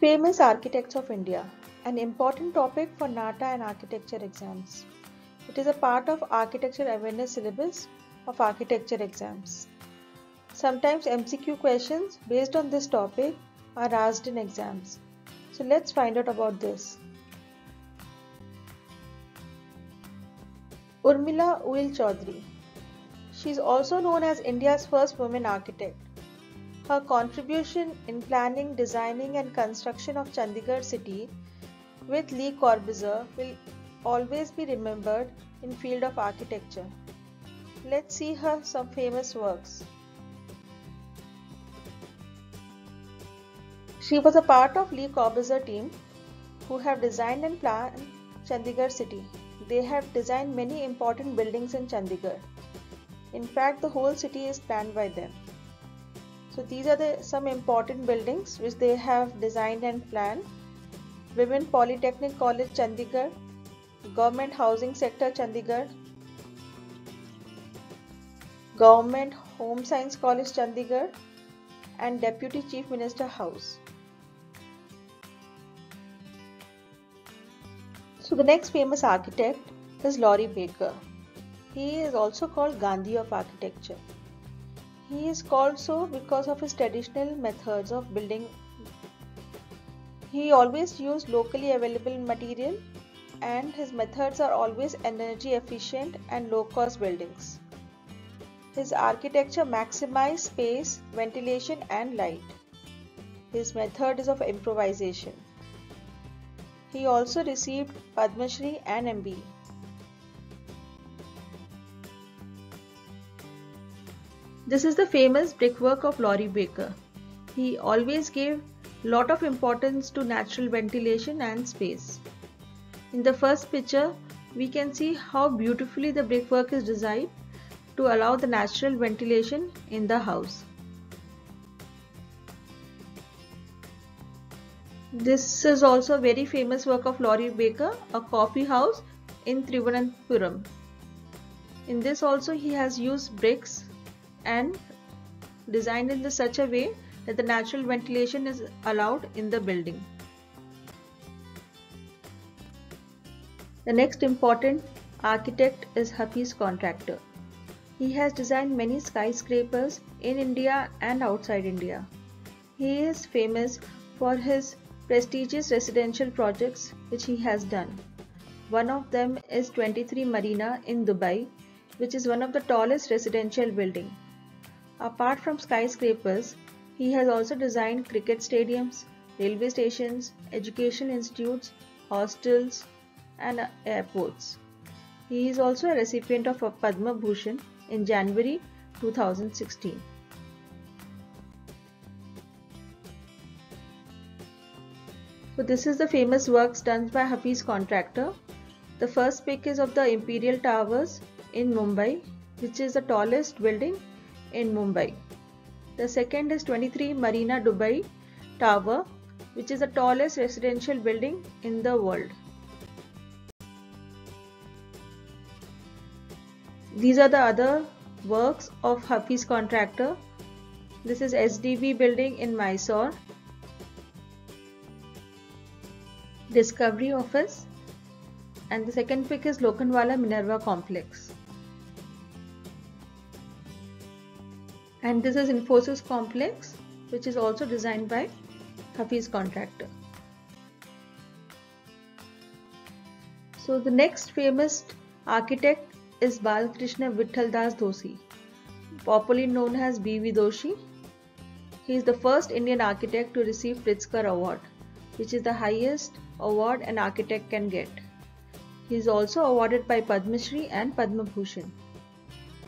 Famous Architects of India, an important topic for NATA and architecture exams. It is a part of architecture awareness syllabus of architecture exams. Sometimes MCQ questions based on this topic are asked in exams. So let's find out about this. Urmila Eulie Chowdhury. She is also known as India's first woman architect. Her contribution in planning, designing and construction of Chandigarh city with Le Corbusier will always be remembered in field of architecture. Let's see her some famous works. She was a part of Le Corbusier team who have designed and planned Chandigarh city. They have designed many important buildings in Chandigarh. In fact, the whole city is planned by them. So these are the some important buildings which they have designed and planned. Women Polytechnic College Chandigarh, Government Housing Sector Chandigarh, Government Home Science College Chandigarh and Deputy Chief Minister House. So the next famous architect is Laurie Baker. He is also called Gandhi of architecture. He is called so because of his traditional methods of building. He always used locally available material and his methods are always energy efficient and low cost buildings. His architecture maximizes space, ventilation and light. His method is of improvisation. He also received Padma Shri and MBE. This is the famous brickwork of Laurie Baker. He always gave lot of importance to natural ventilation and space. In the first picture, we can see how beautifully the brickwork is designed to allow the natural ventilation in the house. This is also a very famous work of Laurie Baker, a coffee house in Thiruvananthapuram. In this also he has used bricks and designed in such a way that the natural ventilation is allowed in the building. The next important architect is Hafiz Contractor. He has designed many skyscrapers in India and outside India. He is famous for his prestigious residential projects which he has done. One of them is 23 Marina in Dubai, which is one of the tallest residential building. Apart from skyscrapers, he has also designed cricket stadiums, railway stations, education institutes, hostels, and airports. He is also a recipient of a Padma Bhushan in January 2016. So this is the famous works done by Hafiz Contractor. The first pic is of the Imperial Towers in Mumbai, which is the tallest building in Mumbai. The second is 23 Marina Dubai Tower, which is the tallest residential building in the world. These are the other works of Hafiz contractor. This is SDB building in Mysore. Discovery office and the second pic is Lokhandwala Minerva complex. And this is Infosys complex which is also designed by Hafiz contractor. So the next famous architect is Balakrishna Vittal Das Doshi, popularly known as B.V. Doshi. He is the first Indian architect to receive Pritzker Award, which is the highest award an architect can get. He is also awarded by Padma Shri and Padma Bhushan.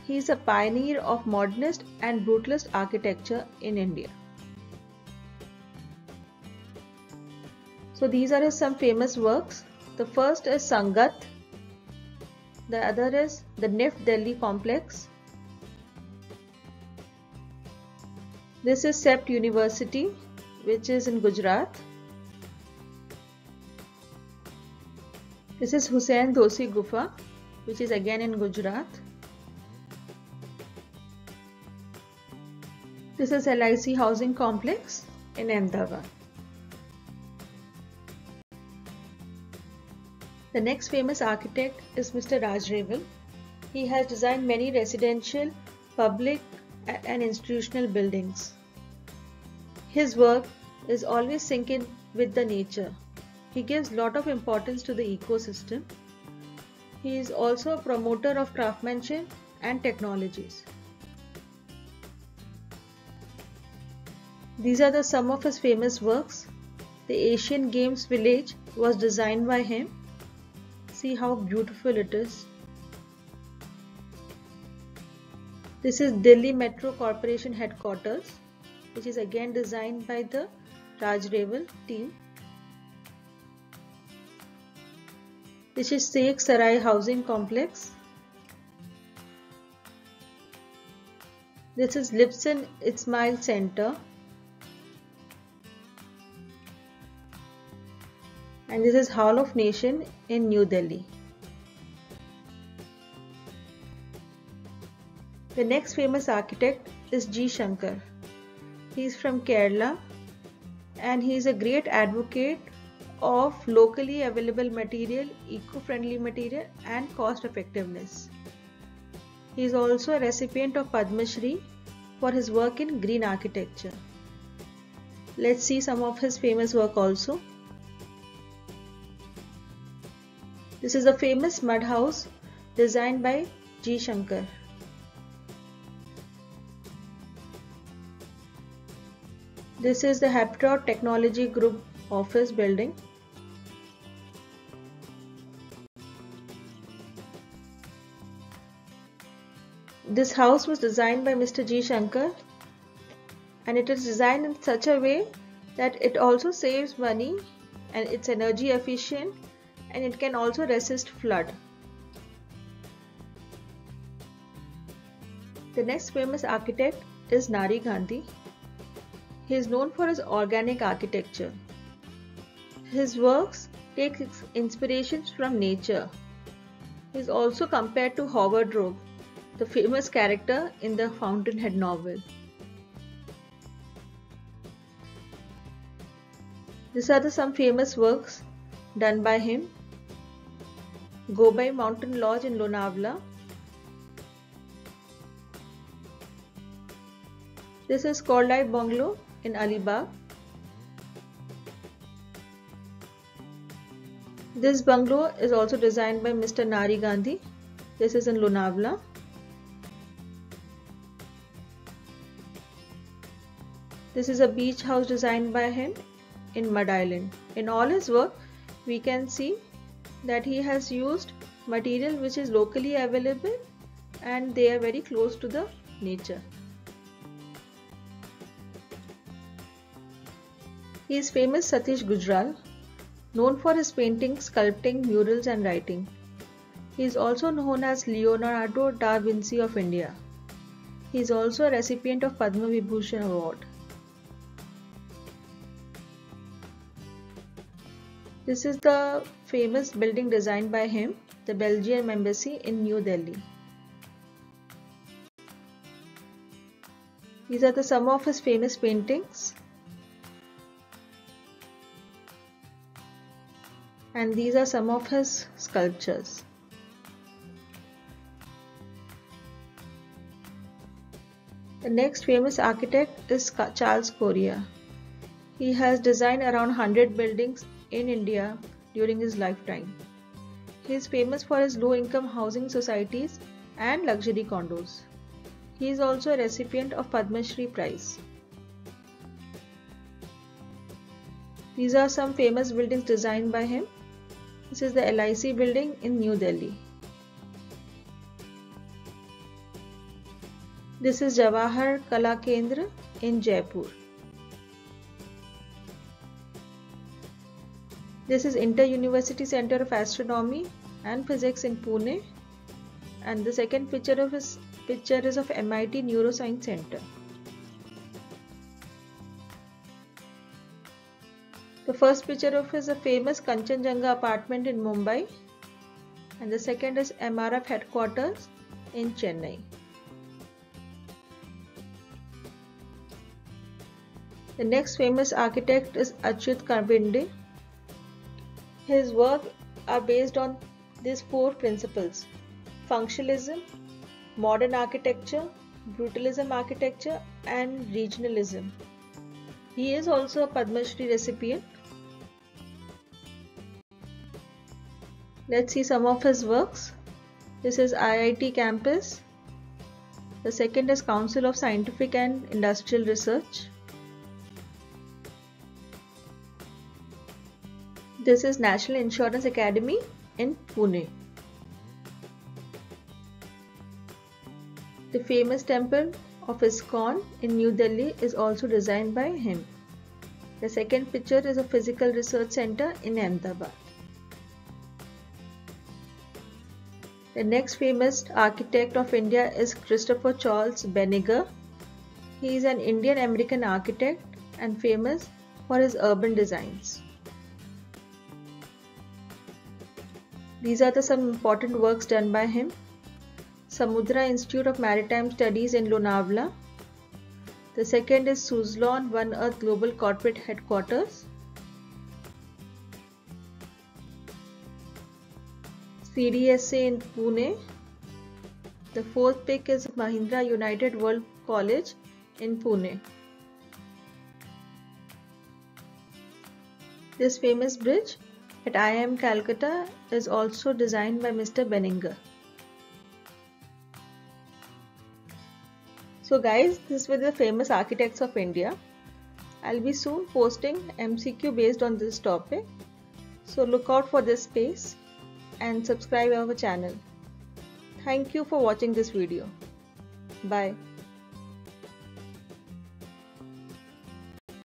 He is a pioneer of modernist and brutalist architecture in India. So these are his some famous works. The first is Sangath. The other is the NIFT Delhi complex. This is CEPT University which is in Gujarat. This is Hussain Doshi Gufa which is again in Gujarat. This is LIC Housing Complex in Ahmedabad. The next famous architect is Mr. Raj Rewal. He has designed many residential, public and institutional buildings. His work is always syncing with the nature. He gives lot of importance to the ecosystem. He is also a promoter of craftsmanship and technologies. These are the some of his famous works. The Asian Games village was designed by him. See how beautiful it is. This is Delhi Metro Corporation headquarters which is again designed by the Raj Rewal team. This is Sheikh Sarai Housing Complex. This is Lisbon Ismail Center. And this is Hall of Nation in New Delhi. The next famous architect is G. Shankar. He is from Kerala and he is a great advocate of locally available material, eco-friendly material and cost effectiveness. He is also a recipient of Padma Shri for his work in green architecture. Let's see some of his famous work also. This is a famous mud house designed by G. Shankar. This is the Habitat Technology Group office building. This house was designed by Mr. G. Shankar and it is designed in such a way that it also saves money and it's energy efficient and it can also resist flood. The next famous architect is Nari Gandhi. He is known for his organic architecture. His works take inspirations from nature. He is also compared to Howard Roark, the famous character in the Fountainhead novel. These are the some famous works done by him. Gobai Mountain Lodge in Lonavala. This is Light Bungalow in Alibag. This bungalow is also designed by Mr. Nari Gandhi. This is in Lonavala. This is a beach house designed by him in Madh Island. In all his work, we can see that he has used material which is locally available and they are very close to the nature. He is famous Satish Gujral, known for his painting, sculpting, murals and writing. He is also known as Leonardo da Vinci of India. He is also a recipient of Padma Vibhushan Award. This is the famous building designed by him, the Belgian Embassy in New Delhi. These are the some of his famous paintings. and these are some of his sculptures. The next famous architect is Charles Correa. He has designed around 100 buildings in India during his lifetime. He is famous for his low income housing societies and luxury condos. He is also a recipient of Padma Shri Prize. These are some famous buildings designed by him. This is the LIC building in New Delhi. This is Jawahar Kala Kendra in Jaipur. This is Inter-University Center of Astronomy and Physics in Pune. And the second picture of his picture is of MIT Neuroscience Center. The first picture of is a famous Kanchenjunga apartment in Mumbai and the second is MRF headquarters in Chennai. The next famous architect is Achyut Kanvinde. His work are based on these four principles functionalism, modern architecture, brutalism architecture, and regionalism. He is also a Padma Shri recipient. Let's see some of his works. This is IIT campus. The second is Council of Scientific and Industrial Research. This is National Insurance Academy in Pune. The famous temple of ISKCON in New Delhi is also designed by him. The second picture is a physical research center in Ahmedabad. The next famous architect of India is Christopher Charles Benninger. He is an Indian American architect and famous for his urban designs. These are the some important works done by him. Samudra Institute of Maritime Studies in Lonavala. The second is Suzlon One Earth Global Corporate Headquarters. CDSA in Pune. The fourth pick is Mahindra United World College in Pune. This famous bridge at IIM Calcutta is also designed by Mr. Benninger. So guys, this were the famous architects of India. I'll be soon posting MCQ based on this topic. So look out for this space and subscribe our channel. Thank you for watching this video. Bye.